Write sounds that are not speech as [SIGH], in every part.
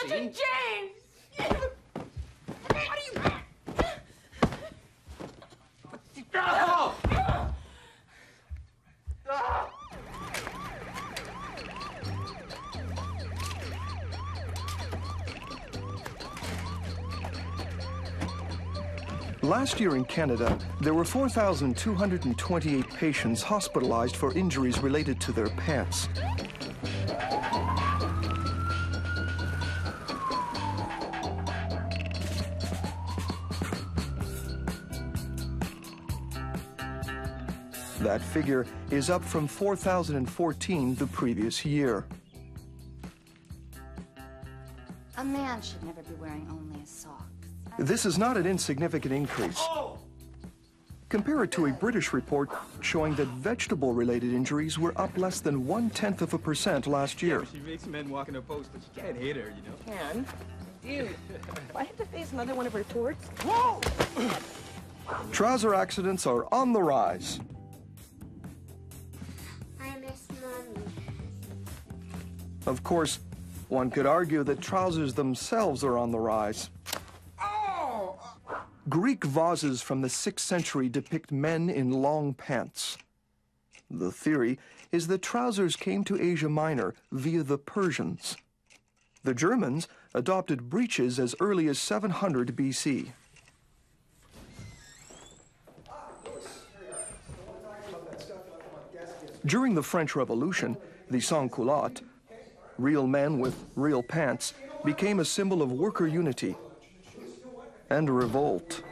Captain James! What are you... Last year in Canada, there were 4,228 patients hospitalized for injuries related to their pants. That figure is up from 4,014 the previous year. A man should never be wearing only a sock. This is not an insignificant increase. Compare it to a British report showing that vegetable-related injuries were up less than one-tenth of a percent last year. She makes men walk in a post, but you can't hit her, you know? Can? Dude, if I had to face another one of her reports... Whoa! Trouser accidents are on the rise. Of course, one could argue that trousers themselves are on the rise. Greek vases from the 6th century depict men in long pants. The theory is that trousers came to Asia Minor via the Persians. The Germans adopted breeches as early as 700 BC. During the French Revolution, the sans-culotte, real men with real pants, became a symbol of worker unity and revolt.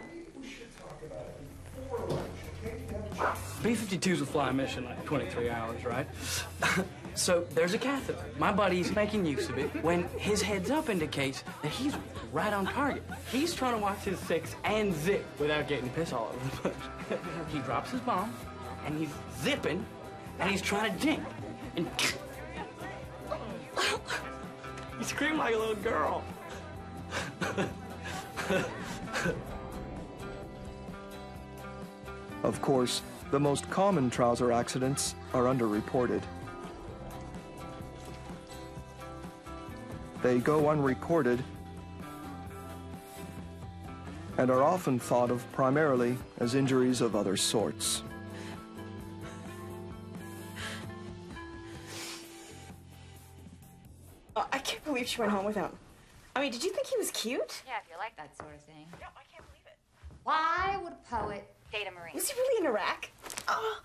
B-52s will fly a mission like 23 hours, right? [LAUGHS] so there's a catheter. My buddy's making use of it when his heads up indicates that he's right on target. He's trying to watch his six and zip without getting piss all over the place. [LAUGHS] he drops his bomb, and he's zipping, and he's trying to jink. And [LAUGHS] he screamed like a little girl. Of course, the most common trouser accidents are underreported. They go unrecorded and are often thought of primarily as injuries of other sorts. Oh, I can't believe she went home with him. I mean, did you think he was cute? Yeah, if you like that sort of thing. No, I can't believe it. Why would a poet date a marine? Was he really in Iraq? Oh,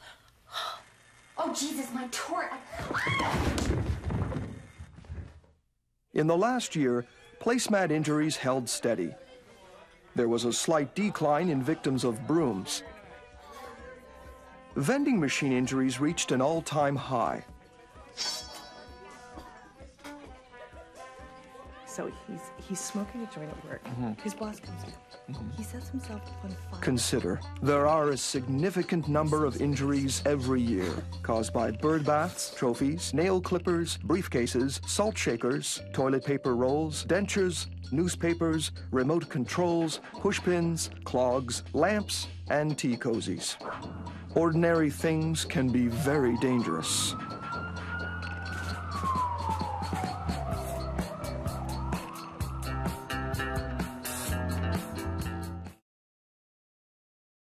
Oh, Jesus, my tort. In the last year, placemat injuries held steady. There was a slight decline in victims of brooms. Vending machine injuries reached an all-time high. So he's he's smoking a joint at work. Mm-hmm. His boss comes in. Mm-hmm. He sets himself up on fire. Consider, there are a significant number of injuries every year caused by bird baths, trophies, nail clippers, briefcases, salt shakers, toilet paper rolls, dentures, newspapers, remote controls, pushpins, clogs, lamps, and tea cozies. Ordinary things can be very dangerous.